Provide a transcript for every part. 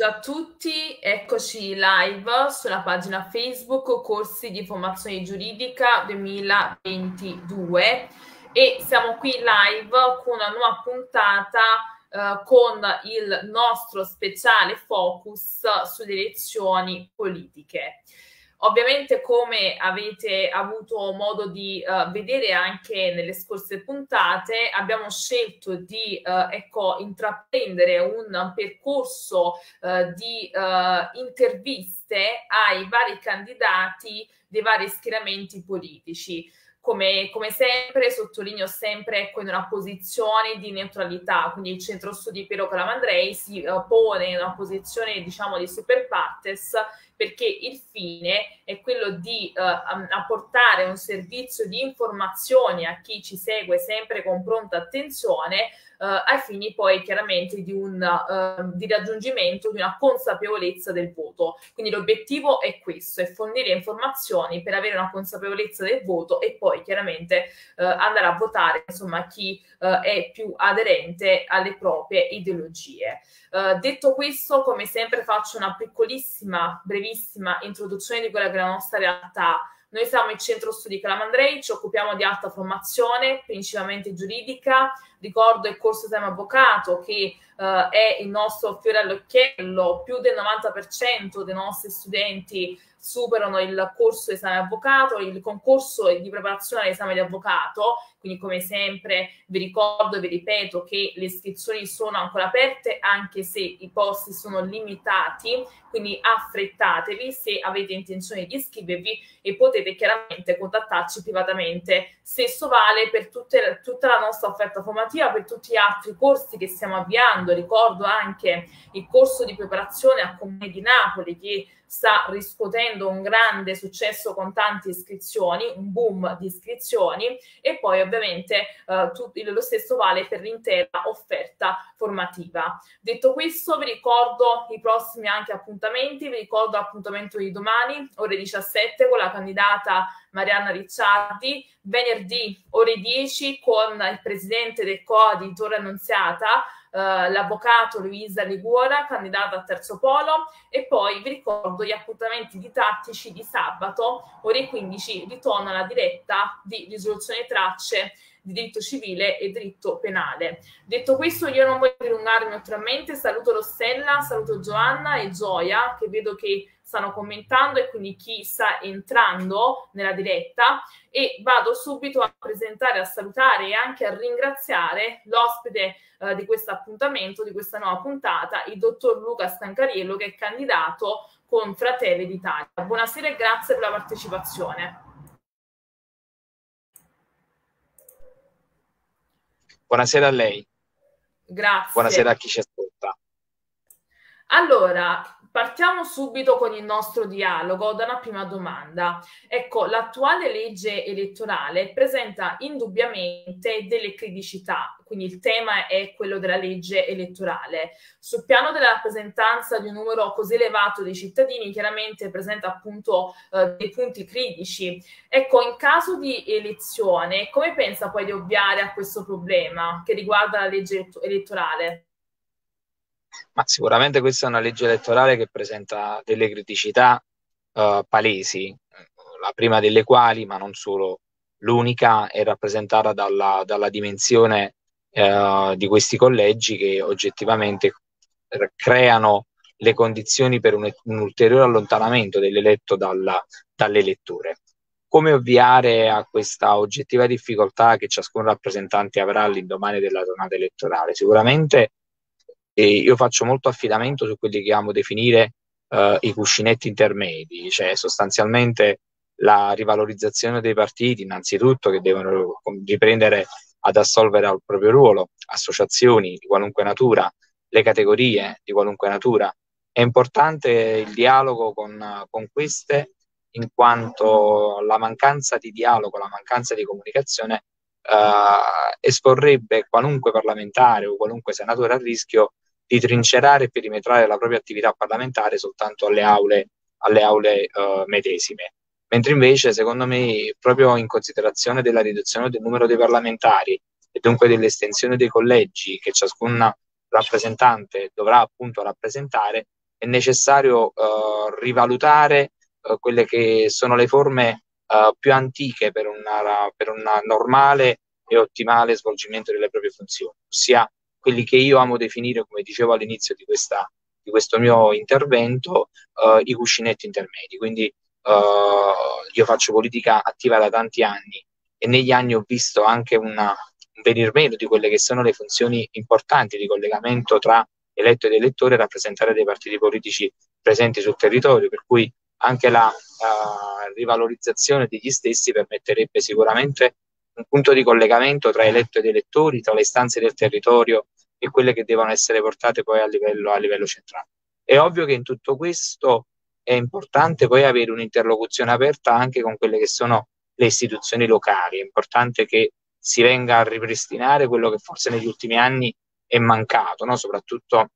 pomeriggio, a tutti. Eccoci live sulla pagina Facebook Corsi di Formazione Giuridica 2022 e siamo qui live con una nuova puntata eh, con il nostro speciale focus sulle elezioni politiche. Ovviamente, come avete avuto modo di uh, vedere anche nelle scorse puntate, abbiamo scelto di uh, ecco, intraprendere un percorso uh, di interviste ai vari candidati dei vari schieramenti politici. Come, come, sempre, sottolineo sempre ecco, in una posizione di neutralità, quindi il centro studi Piero Calamandrei si uh, pone in una posizione diciamo di super partes perché il fine è quello di uh, apportare un servizio di informazione a chi ci segue sempre con pronta attenzione ai fini poi chiaramente di un uh, di raggiungimento di una consapevolezza del voto. Quindi l'obiettivo è questo, è fornire informazioni per avere una consapevolezza del voto e poi chiaramente uh, andare a votare insomma chi è più aderente alle proprie ideologie. detto questo, come sempre faccio una piccolissima, brevissima introduzione di quella che è la nostra realtà noi siamo il centro studi Calamandrei, ci occupiamo di alta formazione, principalmente giuridica. Ricordo il corso tema avvocato che uh, è il nostro fiore all'occhiello, più del 90% dei nostri studenti superano il corso esame avvocato, il concorso di preparazione all'esame di avvocato, quindi come sempre vi ricordo e vi ripeto che le iscrizioni sono ancora aperte anche se i posti sono limitati, quindi affrettatevi se avete intenzione di iscrivervi e potete chiaramente contattarci privatamente. Stesso vale per tutte, tutta la nostra offerta formativa, per tutti gli altri corsi che stiamo avviando. Ricordo anche il corso di preparazione a Comune di Napoli che sta riscuotendo un grande successo con tante iscrizioni, un boom di iscrizioni e poi ovviamente eh, tutto, lo stesso vale per l'intera offerta formativa. Detto questo vi ricordo i prossimi anche appuntamenti, vi ricordo l'appuntamento di domani ore 17 con la candidata Marianna Ricciardi, venerdì ore 10 con il presidente del COA di Torre Annunziata eh, l'avvocato Luisa Liguora, candidata a terzo polo, e poi vi ricordo gli appuntamenti didattici di sabato, ore 15, ritorna la diretta di risoluzione tracce di diritto civile e diritto penale. Detto questo, io non voglio dilungarmi ulteriormente, saluto Rossella, saluto Giovanna e Gioia, che vedo che stanno commentando e quindi chi sta entrando nella diretta e vado subito a presentare, a salutare e anche a ringraziare l'ospite eh, di questo appuntamento, di questa nuova puntata, il dottor Luca Stancariello che è candidato con Fratelli d'Italia. Buonasera e grazie per la partecipazione. Buonasera a lei. Grazie. Buonasera a chi ci ascolta. Allora, Partiamo subito con il nostro dialogo da una prima domanda. Ecco, l'attuale legge elettorale presenta indubbiamente delle criticità, quindi il tema è quello della legge elettorale. Sul piano della rappresentanza di un numero così elevato di cittadini, chiaramente presenta appunto eh, dei punti critici. Ecco, in caso di elezione, come pensa poi di ovviare a questo problema che riguarda la legge elettorale? Ma sicuramente questa è una legge elettorale che presenta delle criticità uh, palesi, la prima delle quali, ma non solo, l'unica è rappresentata dalla, dalla dimensione uh, di questi collegi che oggettivamente creano le condizioni per un, un ulteriore allontanamento dell'eletto dalla, dall'elettore. Come ovviare a questa oggettiva difficoltà che ciascun rappresentante avrà all'indomani della tornata elettorale? Sicuramente e io faccio molto affidamento su quelli che amo definire uh, i cuscinetti intermedi, cioè sostanzialmente la rivalorizzazione dei partiti, innanzitutto, che devono riprendere ad assolvere al proprio ruolo, associazioni di qualunque natura, le categorie di qualunque natura. È importante il dialogo con, con queste, in quanto la mancanza di dialogo, la mancanza di comunicazione eh, esporrebbe qualunque parlamentare o qualunque senatore a rischio di trincerare e perimetrare la propria attività parlamentare soltanto alle aule, alle aule uh, medesime. Mentre invece, secondo me, proprio in considerazione della riduzione del numero dei parlamentari e dunque dell'estensione dei collegi che ciascun rappresentante dovrà appunto rappresentare, è necessario uh, rivalutare uh, quelle che sono le forme uh, più antiche per un normale e ottimale svolgimento delle proprie funzioni, ossia quelli che io amo definire, come dicevo all'inizio di, questa, di questo mio intervento, i cuscinetti intermedi. Quindi io faccio politica attiva da tanti anni e negli anni ho visto anche una, un venir meno di quelle che sono le funzioni importanti di collegamento tra eletto ed elettore e rappresentare dei partiti politici presenti sul territorio, per cui anche la uh, rivalorizzazione degli stessi permetterebbe sicuramente un punto di collegamento tra eletto ed elettori, tra le istanze del territorio e quelle che devono essere portate poi a livello, a livello centrale. È ovvio che in tutto questo è importante poi avere un'interlocuzione aperta anche con quelle che sono le istituzioni locali, è importante che si venga a ripristinare quello che forse negli ultimi anni è mancato, no? soprattutto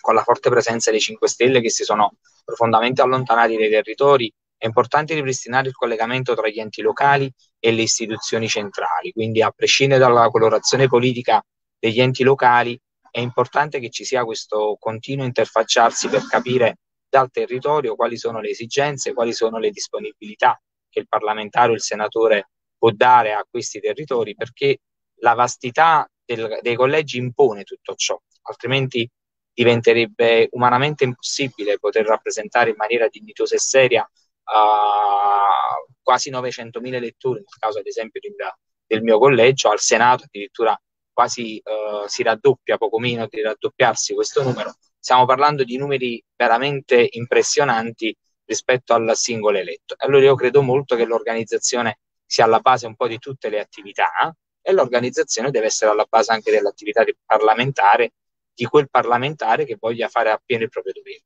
con la forte presenza dei 5 Stelle che si sono profondamente allontanati dai territori. È importante ripristinare il collegamento tra gli enti locali e le istituzioni centrali, quindi a prescindere dalla colorazione politica degli enti locali, è importante che ci sia questo continuo interfacciarsi per capire dal territorio quali sono le esigenze, quali sono le disponibilità che il parlamentare o il senatore può dare a questi territori perché la vastità del, dei collegi impone tutto ciò, altrimenti diventerebbe umanamente impossibile poter rappresentare in maniera dignitosa e seria uh, quasi 900.000 elettori, nel caso ad esempio del, del mio collegio, al Senato addirittura quasi uh, si raddoppia, poco meno di raddoppiarsi questo numero. Stiamo parlando di numeri veramente impressionanti rispetto al singolo eletto. Allora io credo molto che l'organizzazione sia alla base un po' di tutte le attività e l'organizzazione deve essere alla base anche dell'attività parlamentare di quel parlamentare che voglia fare appieno il proprio dovere.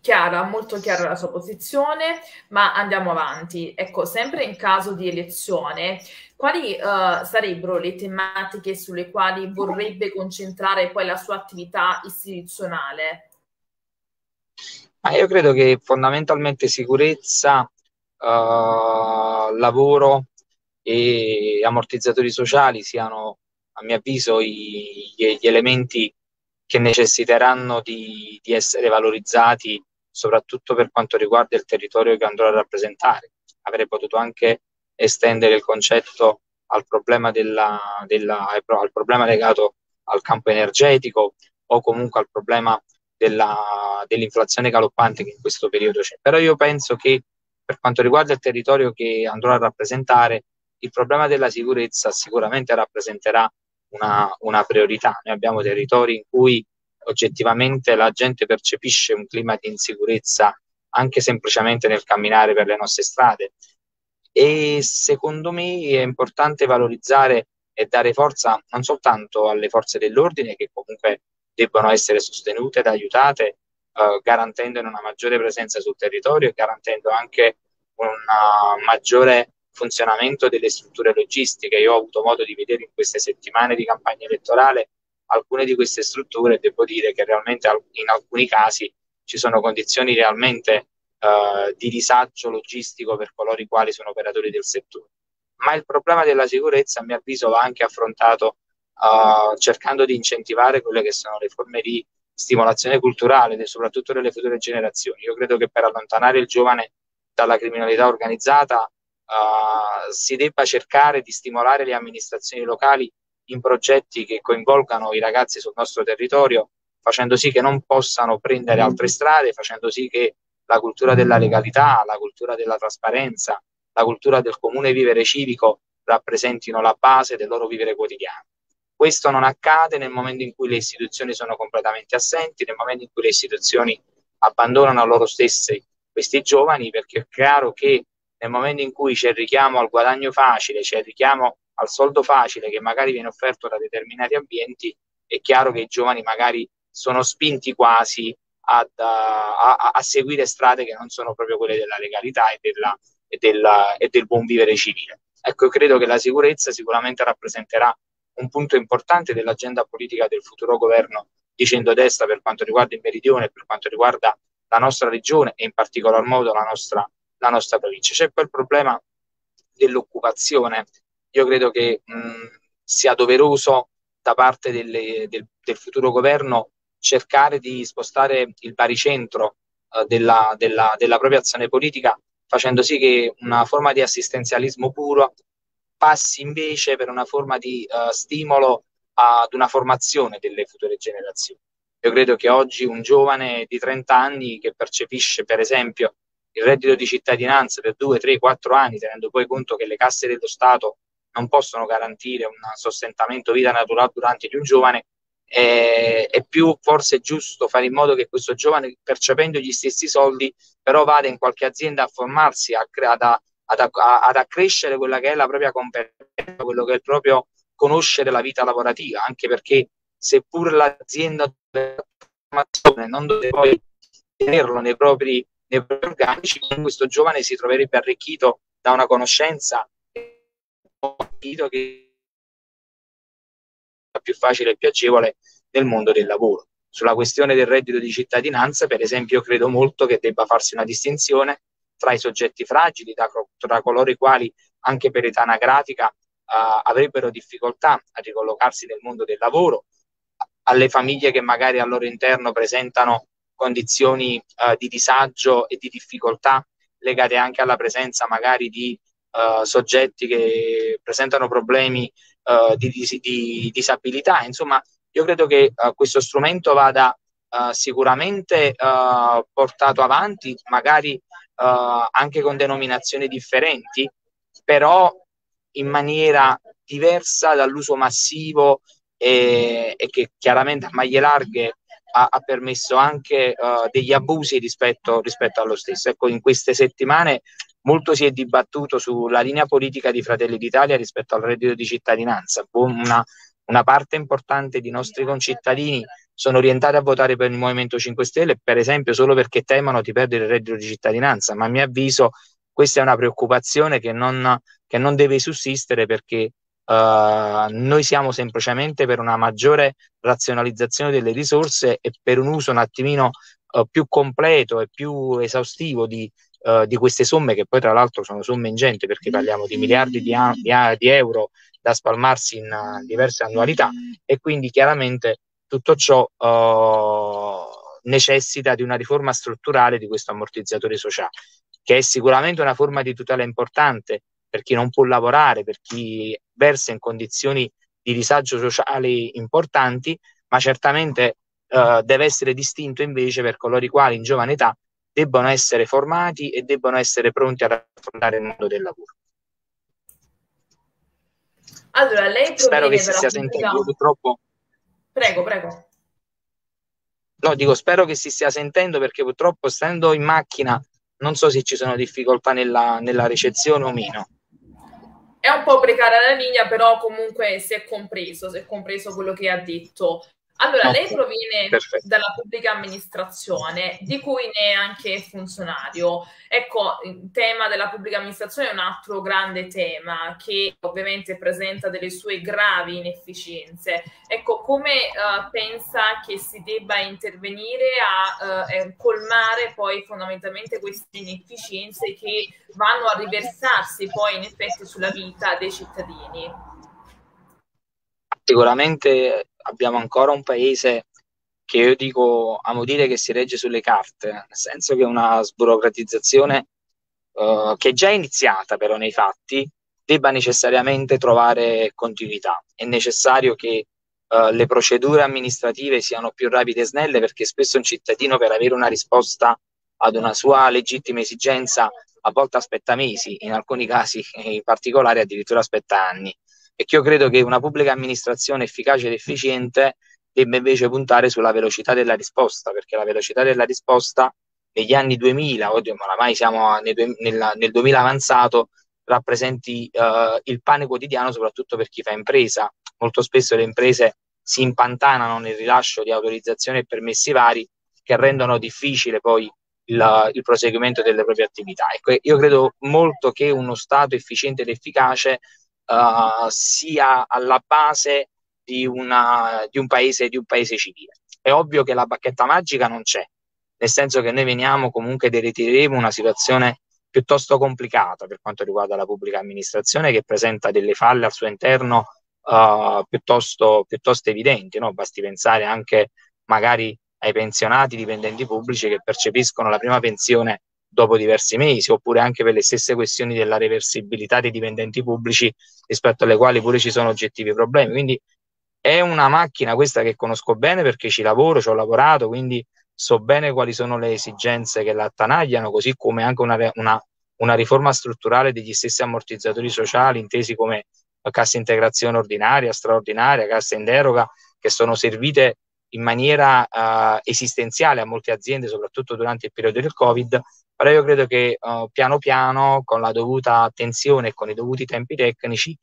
Chiara, molto chiara la sua posizione, ma andiamo avanti. Ecco, sempre in caso di elezione, quali uh, sarebbero le tematiche sulle quali vorrebbe concentrare poi la sua attività istituzionale? Ma io credo che fondamentalmente sicurezza, uh, lavoro e ammortizzatori sociali siano, a mio avviso, i, gli elementi che necessiteranno di, di, essere valorizzati soprattutto per quanto riguarda il territorio che andrò a rappresentare. Avrei potuto anche estendere il concetto al problema, della, della, al problema legato al campo energetico o comunque al problema della, dell'inflazione galoppante che in questo periodo c'è. Però io penso che per quanto riguarda il territorio che andrò a rappresentare, il problema della sicurezza sicuramente rappresenterà una, una priorità. Noi abbiamo territori in cui oggettivamente la gente percepisce un clima di insicurezza anche semplicemente nel camminare per le nostre strade. E secondo me è importante valorizzare e dare forza non soltanto alle forze dell'ordine, che comunque debbono essere sostenute ed aiutate, eh, garantendo una maggiore presenza sul territorio e garantendo anche un uh, maggiore funzionamento delle strutture logistiche. Io ho avuto modo di vedere in queste settimane di campagna elettorale alcune di queste strutture e devo dire che realmente in alcuni casi ci sono condizioni realmente uh, di disagio logistico per coloro i quali sono operatori del settore. Ma il problema della sicurezza, a mio avviso, va anche affrontato uh, cercando di incentivare quelle che sono le forme di stimolazione culturale, soprattutto delle future generazioni. Io credo che per allontanare il giovane dalla criminalità organizzata uh, si debba cercare di stimolare le amministrazioni locali in progetti che coinvolgano i ragazzi sul nostro territorio, facendo sì che non possano prendere altre strade, facendo sì che la cultura della legalità, la cultura della trasparenza, la cultura del comune vivere civico rappresentino la base del loro vivere quotidiano. Questo non accade nel momento in cui le istituzioni sono completamente assenti, nel momento in cui le istituzioni abbandonano a loro stessi questi giovani, perché è chiaro che nel momento in cui c'è il richiamo al guadagno facile, c'è il richiamo al soldo facile che magari viene offerto da determinati ambienti, è chiaro che i giovani magari sono spinti quasi ad, a, a, a, seguire strade che non sono proprio quelle della legalità e, della, e, della, e del buon vivere civile. Ecco, credo che la sicurezza sicuramente rappresenterà un punto importante dell'agenda politica del futuro governo di centrodestra per quanto riguarda il meridione per quanto riguarda la nostra regione e in particolar modo la nostra, la nostra provincia. C'è poi il problema dell'occupazione. Io credo che mh, sia doveroso da parte delle, del, del, futuro governo cercare di spostare il baricentro uh, della, della, della propria azione politica, facendo sì che una forma di assistenzialismo puro passi invece per una forma di uh, stimolo ad una formazione delle future generazioni. Io credo che oggi un giovane di 30 anni che percepisce, per esempio, il reddito di cittadinanza per 2, 3, 4 anni, tenendo poi conto che le casse dello Stato non possono garantire un sostentamento vita naturale durante di un giovane, è, è, più forse giusto fare in modo che questo giovane, percependo gli stessi soldi, però vada in qualche azienda a formarsi, a, ad, ad, ad accrescere quella che è la propria competenza, quello che è il proprio conoscere la vita lavorativa, anche perché seppur l'azienda non deve poi tenerlo nei propri, nei propri organici, questo giovane si troverebbe arricchito da una conoscenza che è più facile e più agevole nel mondo del lavoro. Sulla questione del reddito di cittadinanza, per esempio, credo molto che debba farsi una distinzione tra i soggetti fragili, tra, tra coloro i quali anche per età anagrafica uh, avrebbero difficoltà a ricollocarsi nel mondo del lavoro, alle famiglie che magari al loro interno presentano condizioni uh, di disagio e di difficoltà legate anche alla presenza magari di uh, soggetti che presentano problemi uh, di, di, di, disabilità. Insomma, io credo che uh, questo strumento vada sicuramente portato avanti, magari anche con denominazioni differenti, però in maniera diversa dall'uso massivo e, e che chiaramente a maglie larghe ha, ha permesso anche uh, degli abusi rispetto, rispetto, allo stesso. Ecco, in queste settimane molto si è dibattuto sulla linea politica di Fratelli d'Italia rispetto al reddito di cittadinanza. Una, una parte importante di nostri concittadini sono orientati a votare per il Movimento 5 Stelle, per esempio, solo perché temono di perdere il reddito di cittadinanza, ma a mio avviso questa è una preoccupazione che non, che non deve sussistere perché Uh, noi siamo semplicemente per una maggiore razionalizzazione delle risorse e per un uso un attimino uh, più completo e più esaustivo di, uh, di, queste somme, che poi tra l'altro sono somme ingenti perché parliamo di miliardi di, a- di, a- di euro da spalmarsi in diverse annualità. E quindi chiaramente tutto ciò necessita di una riforma strutturale di questo ammortizzatore sociale, che è sicuramente una forma di tutela importante per chi non può lavorare, per chi versa in condizioni di disagio sociale importanti, ma certamente eh, deve essere distinto invece per coloro i quali in giovane età debbono essere formati e debbono essere pronti ad affrontare il mondo del lavoro. Allora, lei Spero che si stia sentendo, purtroppo. Prego, prego. No, dico, spero che si stia sentendo perché purtroppo essendo in macchina non so se ci sono difficoltà nella, nella ricezione o meno. È un po' precaria la linea, però comunque si è compreso, si è compreso quello che ha detto. Allora, okay. lei proviene Perfetto. dalla pubblica amministrazione, di cui ne è anche funzionario. Ecco, il tema della pubblica amministrazione è un altro grande tema che ovviamente presenta delle sue gravi inefficienze. Ecco, come uh, pensa che si debba intervenire a uh, colmare poi fondamentalmente queste inefficienze che vanno a riversarsi poi in effetti sulla vita dei cittadini? Sicuramente abbiamo ancora un paese che io dico, amo dire che si regge sulle carte, nel senso che una sburocratizzazione uh, che è già iniziata però nei fatti debba necessariamente trovare continuità. È necessario che uh, le procedure amministrative siano più rapide e snelle perché spesso un cittadino per avere una risposta ad una sua legittima esigenza a volte aspetta mesi, in alcuni casi in particolare addirittura aspetta anni e che io credo che una pubblica amministrazione efficace ed efficiente debba invece puntare sulla velocità della risposta, perché la velocità della risposta negli anni 2000, oddio, ma oramai siamo nel, nel, nel 2000 avanzato, rappresenti uh, il pane quotidiano soprattutto per chi fa impresa. Molto spesso le imprese si impantanano nel rilascio di autorizzazioni e permessi vari che rendono difficile poi il, il proseguimento delle proprie attività. Ecco, io credo molto che uno Stato efficiente ed efficace uh, sia alla base di, una, di, un paese, di un paese civile. È ovvio che la bacchetta magica non c'è, nel senso che noi veniamo comunque deritiremo una situazione piuttosto complicata per quanto riguarda la pubblica amministrazione che presenta delle falle al suo interno uh, piuttosto, piuttosto evidenti, no? basti pensare anche magari ai pensionati dipendenti pubblici che percepiscono la prima pensione dopo diversi mesi, oppure anche per le stesse questioni della reversibilità dei dipendenti pubblici rispetto alle quali pure ci sono oggettivi problemi. Quindi è una macchina questa che conosco bene perché ci lavoro, ci ho lavorato, quindi so bene quali sono le esigenze che la attanagliano, così come anche una, una, una riforma strutturale degli stessi ammortizzatori sociali, intesi come cassa integrazione ordinaria, straordinaria, cassa in deroga, che sono servite in maniera uh, esistenziale a molte aziende, soprattutto durante il periodo del Covid, però io credo che uh, piano piano, con la dovuta attenzione e con i dovuti tempi tecnici,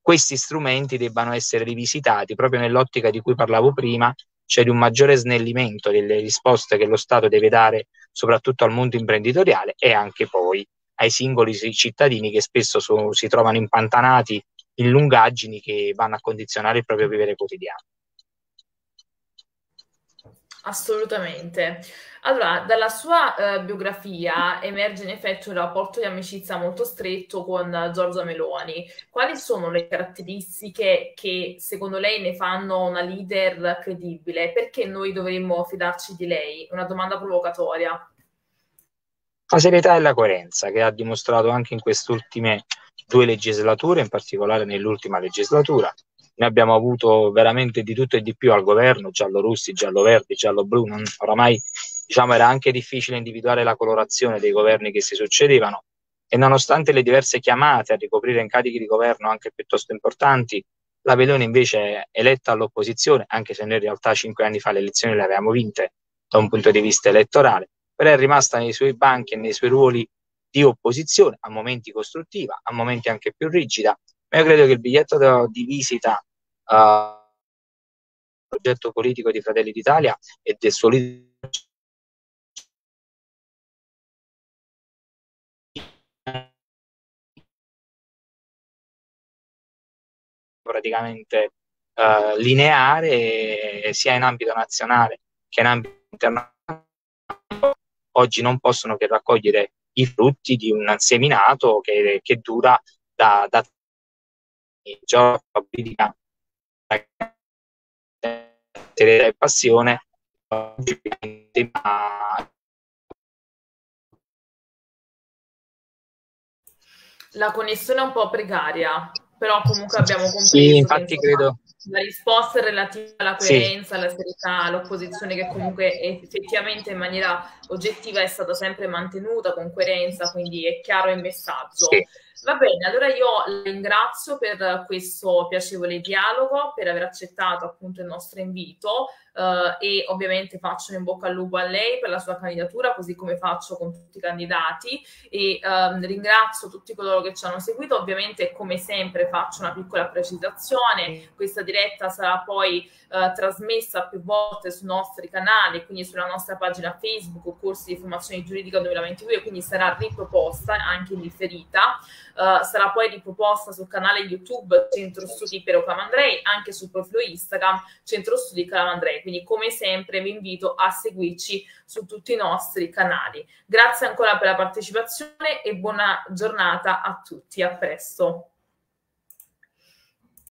questi strumenti debbano essere rivisitati proprio nell'ottica di cui parlavo prima, cioè di un maggiore snellimento delle risposte che lo Stato deve dare soprattutto al mondo imprenditoriale e anche poi ai singoli cittadini che spesso so, si trovano impantanati in lungaggini che vanno a condizionare il proprio vivere quotidiano. Assolutamente. Allora, dalla sua eh, biografia emerge in effetti un rapporto di amicizia molto stretto con Giorgia Meloni. Quali sono le caratteristiche che secondo lei ne fanno una leader credibile? Perché noi dovremmo fidarci di lei? Una domanda provocatoria. La serietà e la coerenza che ha dimostrato anche in queste ultime due legislature, in particolare nell'ultima legislatura, ne abbiamo avuto veramente di tutto e di più al governo, giallo-russi, giallo-verdi, giallo-blu, non, oramai diciamo, era anche difficile individuare la colorazione dei governi che si succedevano. E nonostante le diverse chiamate a ricoprire incarichi di governo anche piuttosto importanti, la Meloni invece è eletta all'opposizione, anche se noi in realtà cinque anni fa le elezioni le avevamo vinte da un punto di vista elettorale, però è rimasta nei suoi banchi e nei suoi ruoli di opposizione, a momenti costruttiva, a momenti anche più rigida, ma io credo che il biglietto di visita uh, progetto politico di Fratelli d'Italia e del suo leader. Praticamente uh, lineare sia in ambito nazionale che in ambito internazionale. Oggi non possono che raccogliere i frutti di un seminato che, che dura da, da giorni politica e passione la connessione è un po' precaria però comunque abbiamo compreso sì, infatti credo la risposta relativa alla coerenza, sì. alla serietà, all'opposizione che comunque effettivamente in maniera oggettiva è stata sempre mantenuta con coerenza, quindi è chiaro il messaggio. Sì. Va bene, allora io la ringrazio per questo piacevole dialogo, per aver accettato appunto il nostro invito uh, e ovviamente faccio in bocca al lupo a lei per la sua candidatura, così come faccio con tutti i candidati e um, ringrazio tutti coloro che ci hanno seguito. Ovviamente, come sempre, faccio una piccola precisazione. Questa diretta sarà poi uh, trasmessa più volte sui nostri canali, quindi sulla nostra pagina Facebook, corsi di formazione giuridica 2022, quindi sarà riproposta anche in differita. Uh, sarà poi riproposta sul canale YouTube Centro Studi Pero Calamandrei, anche sul profilo Instagram Centro Studi Calamandrei quindi come sempre vi invito a seguirci su tutti i nostri canali. Grazie ancora per la partecipazione e buona giornata a tutti, a presto.